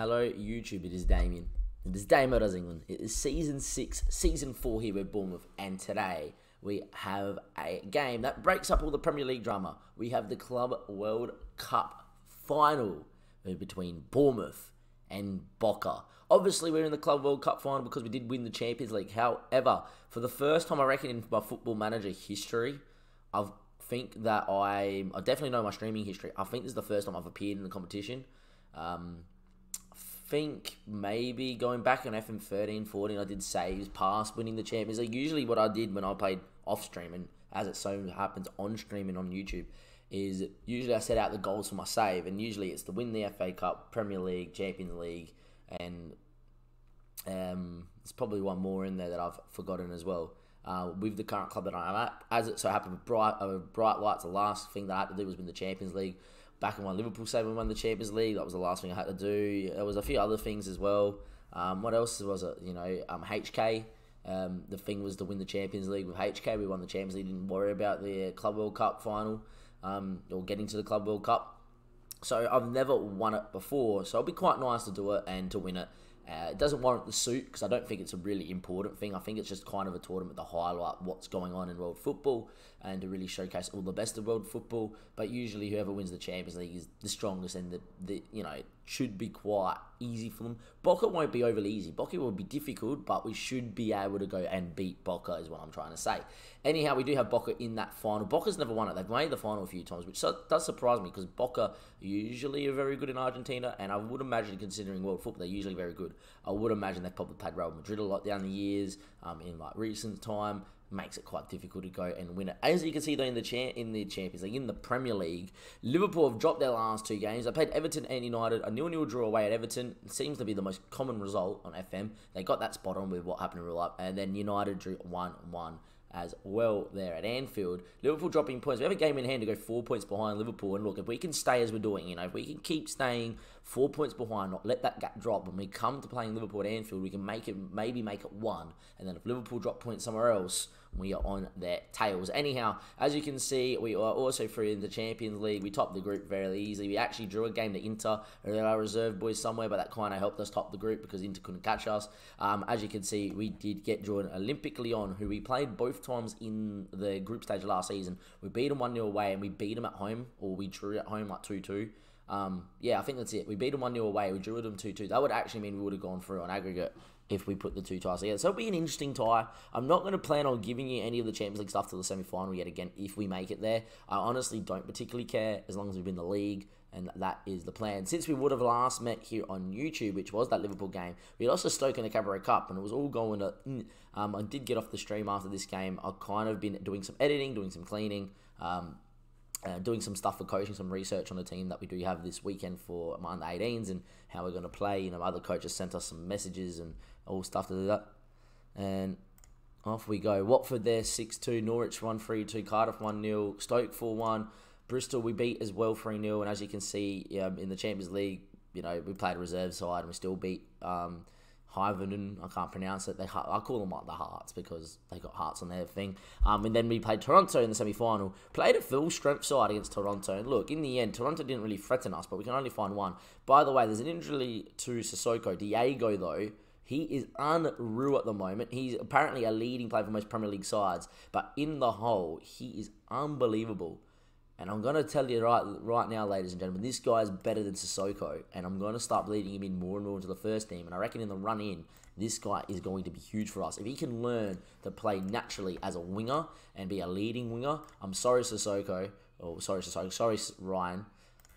Hello, YouTube. It is Damien. It is Damien Does England. It is season six, season four here with Bournemouth, and today we have a game that breaks up all the Premier League drama. We have the Club World Cup final between Bournemouth and Boca. Obviously, we're in the Club World Cup final because we did win the Champions League. However, for the first time, I reckon in my football manager history, I think that I, I definitely know my streaming history. I think this is the first time I've appeared in the competition. Um, think maybe going back on FM 13, 14, I did saves past winning the Champions League. Usually, what I did when I played off stream, and as it so happens on streaming on YouTube, is usually I set out the goals for my save, and usually it's to win the FA Cup, Premier League, Champions League, and um, there's probably one more in there that I've forgotten as well. Uh, with the current club that I'm at, as it so happened, bright uh, bright lights. The last thing that I had to do was win the Champions League back in when Liverpool save and won the Champions League. That was the last thing I had to do. There was a few other things as well. Um, what else was it? You know, um, HK. Um, the thing was to win the Champions League with HK. We won the Champions League. Didn't worry about the Club World Cup final um, or getting to the Club World Cup. So I've never won it before. So it'll be quite nice to do it and to win it. Uh, it doesn't warrant the suit because I don't think it's a really important thing. I think it's just kind of a tournament to highlight what's going on in world football and to really showcase all the best of world football. But usually, whoever wins the Champions League is the strongest, and the, the you know should be quite easy for them. Boca won't be overly easy. Boca will be difficult, but we should be able to go and beat Boca, is what I'm trying to say. Anyhow, we do have Boca in that final. Boca's never won it. They've made the final a few times, which does surprise me because Boca usually are very good in Argentina, and I would imagine, considering world football, they're usually very good. I would imagine they've probably played Real Madrid a lot down the years, um, in like recent time makes it quite difficult to go and win it. As you can see though in the cha- in the Champions League, in the Premier League, Liverpool have dropped their last two games. They played Everton and United, a nil-nil draw away at Everton. It seems to be the most common result on FM. They got that spot on with what happened in real life, and then United drew one-one as well there at Anfield. Liverpool dropping points. We have a game in hand to go four points behind Liverpool. And look, if we can stay as we're doing, you know, if we can keep staying four points behind, not let that gap drop, when we come to playing Liverpool at Anfield, we can make it maybe make it one. And then if Liverpool drop points somewhere else, we are on their tails. Anyhow, as you can see, we are also through in the Champions League. We topped the group very easily. We actually drew a game to Inter. There are reserve boys somewhere, but that kind of helped us top the group because Inter couldn't catch us. Um, as you can see, we did get drawn Olympique Lyon, who we played both times in the group stage last season. We beat them 1 0 away and we beat them at home, or we drew at home like 2 2. Um, yeah, I think that's it. We beat them 1 0 away. We drew them 2 2. That would actually mean we would have gone through on aggregate if we put the two ties together. So it'll be an interesting tie. I'm not going to plan on giving you any of the Champions League stuff to the semi final yet again if we make it there. I honestly don't particularly care as long as we win the league. And that is the plan. Since we would have last met here on YouTube, which was that Liverpool game, we lost to Stoke in the Carabao Cup, and it was all going to. Um, I did get off the stream after this game. I've kind of been doing some editing, doing some cleaning. Um, uh, doing some stuff for coaching, some research on the team that we do have this weekend for my under 18s and how we're going to play. You know, other coaches sent us some messages and all stuff to do that. And off we go. Watford there 6 2, Norwich 1 3 2, Cardiff 1 0, Stoke 4 1, Bristol we beat as well 3 0. And as you can see in the Champions League, you know, we played reserve side and we still beat. Um, Hyverden, I can't pronounce it. They I call them like the Hearts because they got hearts on their thing. Um, and then we played Toronto in the semi final. Played a full strength side against Toronto. And look, in the end, Toronto didn't really threaten us, but we can only find one. By the way, there's an injury to Sissoko. Diego though. He is unreal at the moment. He's apparently a leading player for most Premier League sides, but in the whole, he is unbelievable. And I'm going to tell you right right now, ladies and gentlemen, this guy is better than Sissoko. And I'm going to start bleeding him in more and more into the first team. And I reckon in the run in, this guy is going to be huge for us. If he can learn to play naturally as a winger and be a leading winger, I'm sorry, Sissoko. Oh, sorry, Sissoko. Sorry, Ryan.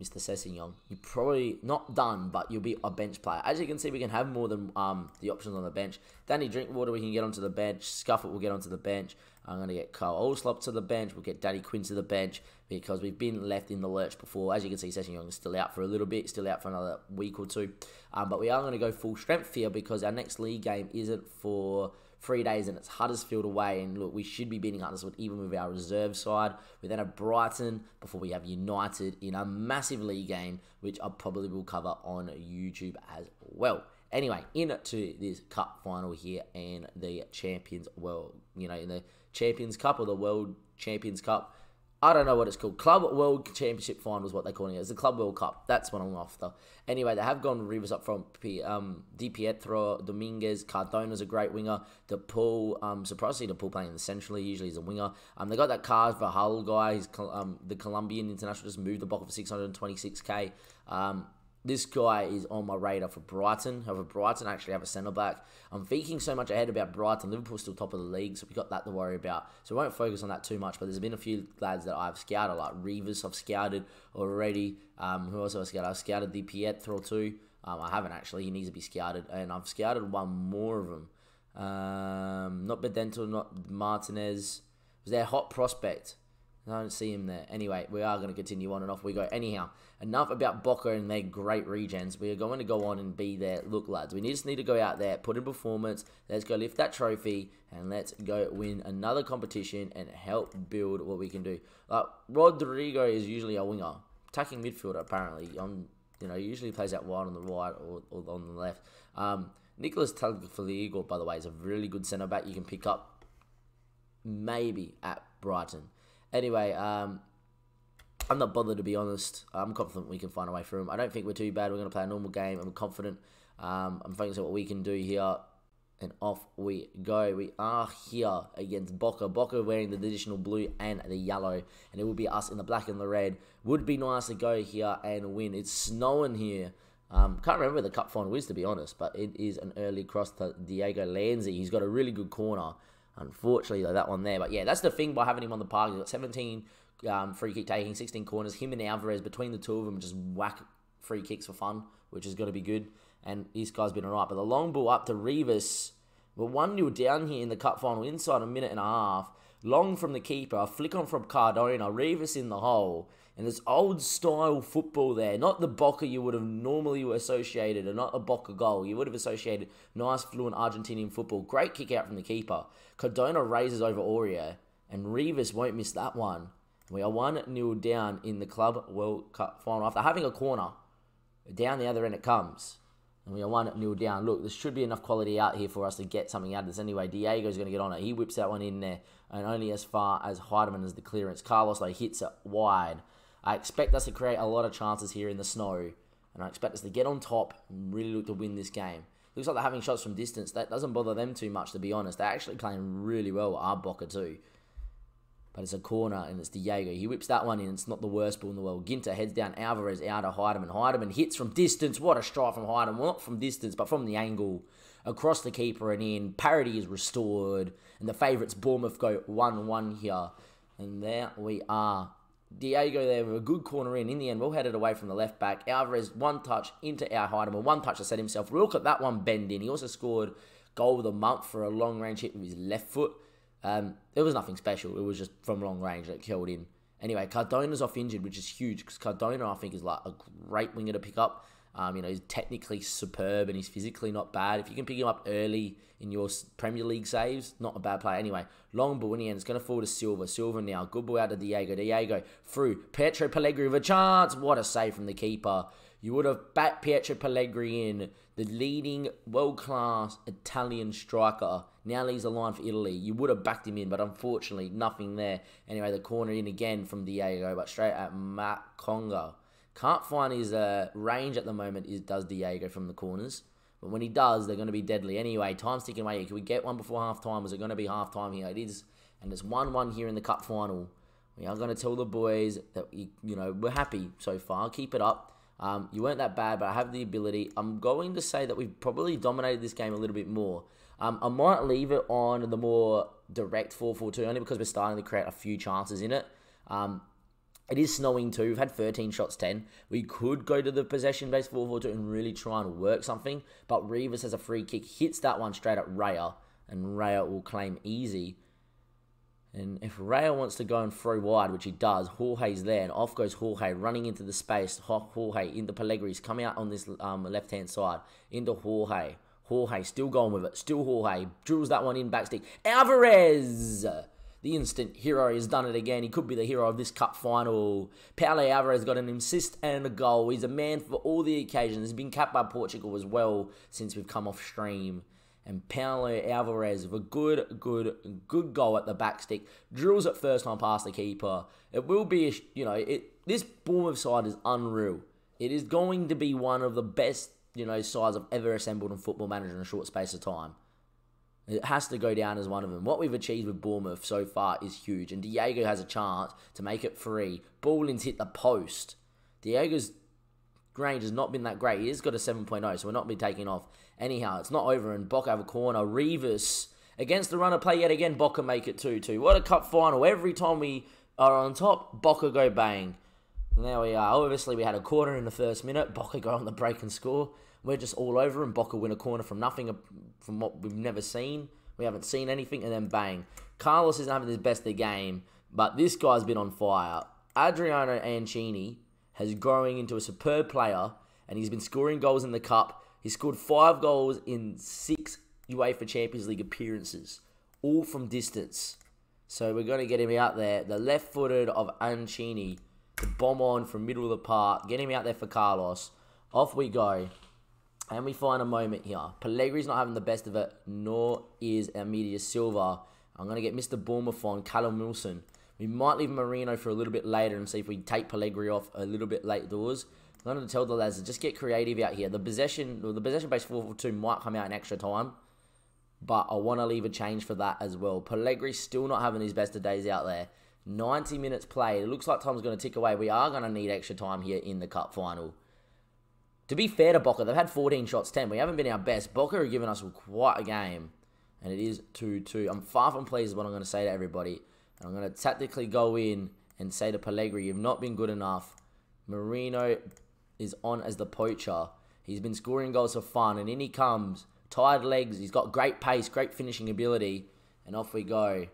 Mr. Sessegnon, you're probably not done, but you'll be a bench player. As you can see, we can have more than um, the options on the bench. Danny Drinkwater, we can get onto the bench. Scuffet will get onto the bench. I'm going to get Carl Olslop to the bench. We'll get Danny Quinn to the bench because we've been left in the lurch before. As you can see, Sessegnon is still out for a little bit, still out for another week or two. Um, but we are going to go full strength here because our next league game isn't for three days and it's Huddersfield away. And look, we should be beating Huddersfield even with our reserve side. We then have Brighton before we have United in a massive league game, which I probably will cover on YouTube as well. Anyway, into this cup final here and the Champions World, you know, in the Champions Cup or the World Champions Cup. I don't know what it's called. Club World Championship Final is what they're calling it. It's the Club World Cup. That's what I'm after. Anyway, they have gone Rivas up front. Um, Di Pietro, Dominguez, Cardona's a great winger. Pool, um, surprisingly, Pool playing in the centrally usually is a winger. Um, they got that Carvajal guy. He's um, the Colombian international just moved the block for 626k. Um, this guy is on my radar for Brighton. However, Brighton actually have a centre back. I'm thinking so much ahead about Brighton. Liverpool's still top of the league, so we got that to worry about. So we won't focus on that too much. But there's been a few lads that I've scouted, like Rivas, I've scouted already. Um, who else have I scouted? I've scouted Di Pietro too. Um, I haven't actually. He needs to be scouted, and I've scouted one more of them. Um, not Bedento, not Martinez. Was their hot prospect? I don't see him there. Anyway, we are going to continue on and off we go. Anyhow, enough about Boca and their great regens. We are going to go on and be there. Look, lads, we just need to go out there, put in performance. Let's go lift that trophy and let's go win another competition and help build what we can do. Uh, Rodrigo is usually a winger, attacking midfielder apparently. On you know, usually plays out wide on the right or, or on the left. Um, Nicholas Tagliafico, by the way, is a really good centre back you can pick up maybe at Brighton. Anyway, um, I'm not bothered to be honest. I'm confident we can find a way through them. I don't think we're too bad. We're going to play a normal game. I'm confident. Um, I'm focused on what we can do here. And off we go. We are here against Boca. Boca wearing the traditional blue and the yellow. And it will be us in the black and the red. Would be nice to go here and win. It's snowing here. Um, can't remember the cup final is, to be honest. But it is an early cross to Diego Lanzi. He's got a really good corner. Unfortunately, though, that one there. But yeah, that's the thing by having him on the park. He's got 17 um, free kick taking, 16 corners. Him and Alvarez, between the two of them, just whack free kicks for fun, which is going to be good. And this guy's been alright. But the long ball up to Rivas. We're 1 0 down here in the cup final, inside a minute and a half. Long from the keeper, flick on from Cardona, Rivas in the hole. And this old style football there, not the Boca you would have normally associated, or not a Boca goal. You would have associated nice, fluent Argentinian football. Great kick out from the keeper. Cardona raises over Aurier, and Rivas won't miss that one. We are 1 0 down in the Club World Cup final after having a corner. Down the other end it comes. And we are 1 0 down. Look, there should be enough quality out here for us to get something out of this anyway. Diego's going to get on it. He whips that one in there, and only as far as Heidemann as the clearance. Carlos, though, hits it wide. I expect us to create a lot of chances here in the snow, and I expect us to get on top and really look to win this game. Looks like they're having shots from distance. That doesn't bother them too much, to be honest. They're actually playing really well our Boca too. But it's a corner and it's Diego. He whips that one in. It's not the worst ball in the world. Ginter heads down Alvarez out to Heidemann. Heidemann hits from distance. What a strike from Heidemann. Well, not from distance, but from the angle. Across the keeper and in. Parity is restored. And the favourites, Bournemouth, go 1 1 here. And there we are. Diego there with a good corner in. In the end, we'll head it away from the left back. Alvarez, one touch into our Heidemann. One touch to set himself. We look at that one bend in. He also scored goal of the month for a long range hit with his left foot. Um, it was nothing special. It was just from long range that killed in. Anyway, Cardona's off injured, which is huge because Cardona, I think, is like a great winger to pick up. Um, you know, he's technically superb and he's physically not bad. If you can pick him up early in your Premier League saves, not a bad player. Anyway, long end. It's going to fall to Silva. Silva now. Good ball out to Diego. Diego through. Pietro Pellegrini with a chance. What a save from the keeper. You would have backed Pietro Pellegrini in, the leading world class Italian striker. Now leads the line for Italy. You would have backed him in, but unfortunately, nothing there. Anyway, the corner in again from Diego, but straight at Matt Conga. Can't find his uh, range at the moment. Is does Diego from the corners? But when he does, they're going to be deadly. Anyway, time's ticking away. Can we get one before half time? Is it going to be half time here? It is. And it's 1 1 here in the cup final. We are going to tell the boys that, you, you know, we're happy so far. Keep it up. Um, you weren't that bad, but I have the ability. I'm going to say that we've probably dominated this game a little bit more. Um, I might leave it on the more direct 4 4 2 only because we're starting to create a few chances in it. Um, it is snowing too. We've had 13 shots, 10. We could go to the possession based 4 4 2 and really try and work something. But Rivas has a free kick, hits that one straight at Raya, and Raya will claim easy. And if Raya wants to go and throw wide, which he does, Jorge's there, and off goes Jorge, running into the space. Jorge into Pellegrini's coming out on this um, left hand side, into Jorge. Jorge still going with it, still Jorge, drills that one in backstick. Alvarez! The instant hero has done it again. He could be the hero of this cup final. Paulo Alvarez got an assist and a goal. He's a man for all the occasions. He's been capped by Portugal as well since we've come off stream. and Paulo Alvarez with a good, good, good goal at the back stick. Drills it first time past the keeper. It will be, you know, it. This Bournemouth side is unreal. It is going to be one of the best, you know, sides I've ever assembled in Football Manager in a short space of time. It has to go down as one of them. What we've achieved with Bournemouth so far is huge, and Diego has a chance to make it free. Balling's hit the post. Diego's range has not been that great. He has got a 7.0, so we're not be taking off. Anyhow, it's not over, and Boca have a corner. Rivas against the runner play yet again. Boca make it 2 2. What a cup final. Every time we are on top, Boca go bang. And there we are. Obviously, we had a corner in the first minute. Boca go on the break and score. We're just all over him. Boca win a corner from nothing, uh, from what we've never seen. We haven't seen anything, and then bang. Carlos isn't having his best of game, but this guy's been on fire. Adriano Ancini has growing into a superb player, and he's been scoring goals in the cup. He scored five goals in six UEFA Champions League appearances, all from distance. So we're going to get him out there. The left-footed of Ancini, to bomb on from middle of the park. Get him out there for Carlos. Off we go. And we find a moment here. Pellegri's not having the best of it, nor is Amidia Silva. I'm going to get Mr. Bournemouth on, Callum Wilson. We might leave Marino for a little bit later and see if we take Pellegrini off a little bit late doors. I'm going to tell the lads to just get creative out here. The possession, the possession base 4-4-2 might come out in extra time, but I want to leave a change for that as well. Pellegrini still not having his best of days out there. 90 minutes played. It looks like time's going to tick away. We are going to need extra time here in the cup final. To be fair to Boca, they've had 14 shots, 10. We haven't been our best. Boca are giving us quite a game. And it is 2-2. I'm far from pleased with what I'm going to say to everybody. And I'm going to tactically go in and say to Pellegrini, you've not been good enough. Marino is on as the poacher. He's been scoring goals for fun. And in he comes. Tired legs. He's got great pace, great finishing ability. And off we go.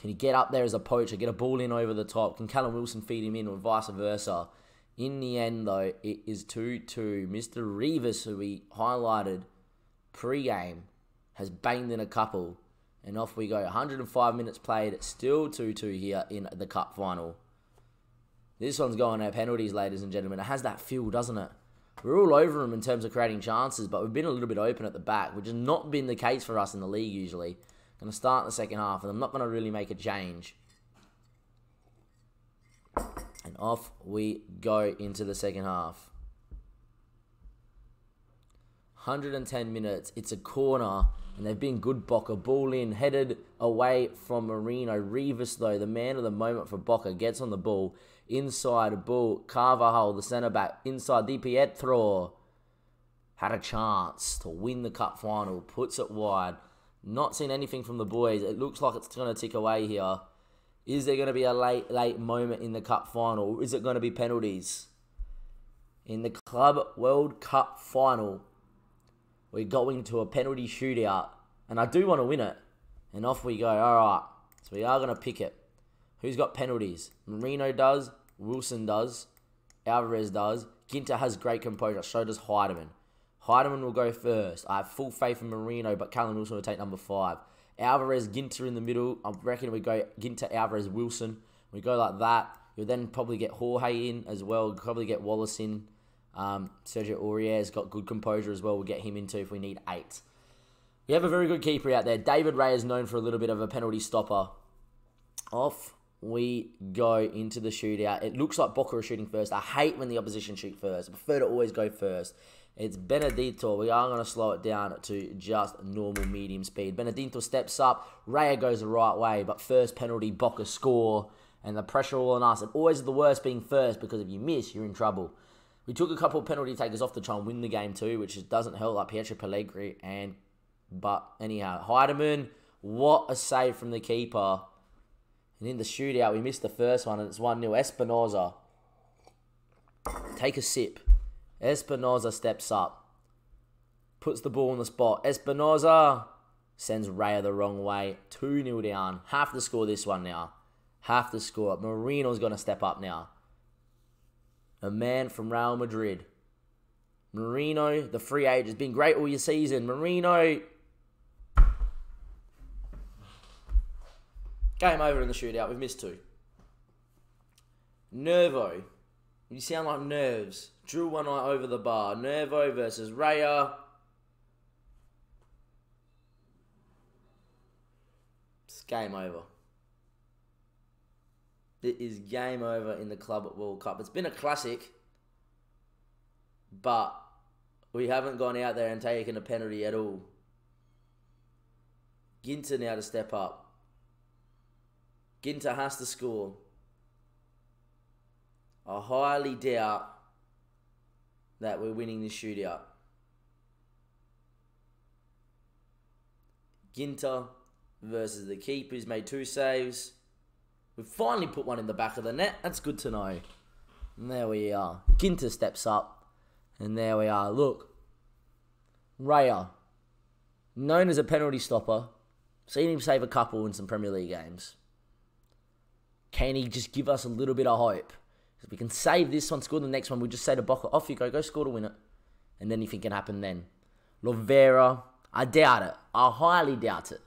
Can he get up there as a poacher, get a ball in over the top? Can Callum Wilson feed him in or vice versa? In the end, though, it is 2 2. Mr. Rivas, who we highlighted pre game, has banged in a couple. And off we go. 105 minutes played. Still 2 2 here in the cup final. This one's going to penalties, ladies and gentlemen. It has that feel, doesn't it? We're all over them in terms of creating chances, but we've been a little bit open at the back, which has not been the case for us in the league usually. Going to start the second half, and I'm not going to really make a change. And off we go into the second half. 110 minutes. It's a corner. And they've been good Boca. Ball in, headed away from Marino. Rivas, though, the man of the moment for Boca, gets on the ball. Inside a ball. Carvajal, the centre back. Inside Di Pietro. Had a chance to win the cup final. Puts it wide. Not seen anything from the boys. It looks like it's going to tick away here. Is there going to be a late, late moment in the cup final? Is it going to be penalties? In the Club World Cup final, we're going to a penalty shootout. And I do want to win it. And off we go. All right. So we are going to pick it. Who's got penalties? Marino does. Wilson does. Alvarez does. Ginter has great composure. So does Heidemann. Heidemann will go first. I have full faith in Marino, but Callum Wilson will take number five. Alvarez, Ginter in the middle. I reckon we go Ginter, Alvarez, Wilson. We go like that. You'll then probably get Jorge in as well. Probably get Wallace in. Um, Sergio Aurier's got good composure as well. We'll get him into if we need eight. We have a very good keeper out there. David Raya is known for a little bit of a penalty stopper. Off we go into the shootout. It looks like Boca is shooting first. I hate when the opposition shoot first. I prefer to always go first. It's Benedito. We are going to slow it down to just normal medium speed. Benedito steps up. Raya goes the right way, but first penalty, Boca score, and the pressure all on us. And always the worst being first because if you miss, you're in trouble. We took a couple of penalty takers off to try and win the game too, which doesn't help like Pietro Pellegrini. And but anyhow, Heidemann, what a save from the keeper. And in the shootout, we missed the first one, and it's 1 0. Espinoza. Take a sip. Espinoza steps up. Puts the ball on the spot. Espinoza sends Raya the wrong way. 2 0 down. Have to score this one now. Have to score. Marino's going to step up now. A man from Real Madrid. Marino, the free agent, has been great all your season. Marino. Game over in the shootout. We've missed two. Nervo. You sound like nerves. Drew one eye over the bar. Nervo versus Raya. It's game over. It is game over in the Club World Cup. It's been a classic, but we haven't gone out there and taken a penalty at all. Ginter now to step up. Ginter has to score. I highly doubt that we're winning this shootout. Ginter versus the keeper who's made two saves. We finally put one in the back of the net. That's good to know. And there we are. Ginter steps up. And there we are. Look. Raya. Known as a penalty stopper. Seen him save a couple in some Premier League games. Can he just give us a little bit of hope? If we can save this one, score the next one, we'll just say to Boca, off you go, go score to win it. And anything can happen then. Lovera, I doubt it. I highly doubt it.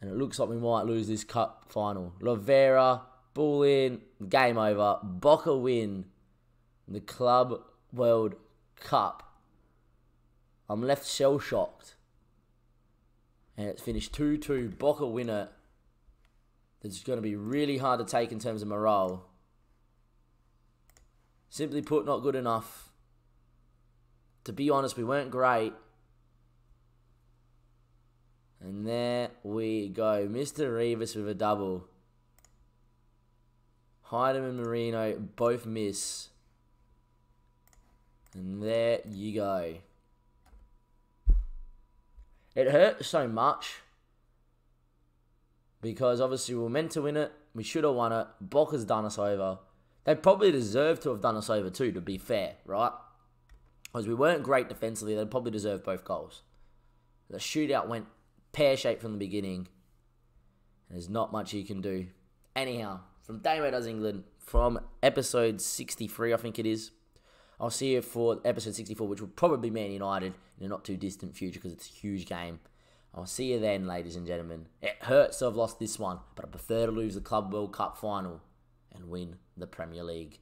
And it looks like we might lose this cup final. Lovera, ball in, game over. Boca win the Club World Cup. I'm left shell shocked. And it's finished 2 2. Boca win it. It's going to be really hard to take in terms of morale. Simply put, not good enough. To be honest, we weren't great. And there we go. Mr. Rivas with a double. Heidemann and Marino both miss. And there you go. It hurt so much. Because obviously we were meant to win it. We should have won it. Boca's done us over. They probably deserve to have done us over too, to be fair, right? Because we weren't great defensively. They probably deserved both goals. The shootout went pear shaped from the beginning. There's not much you can do. Anyhow, from Dammo Does England, from episode 63, I think it is. I'll see you for episode 64, which will probably be Man United in a not too distant future because it's a huge game. I'll see you then, ladies and gentlemen. It hurts to have lost this one, but I prefer to lose the Club World Cup final and win the Premier League.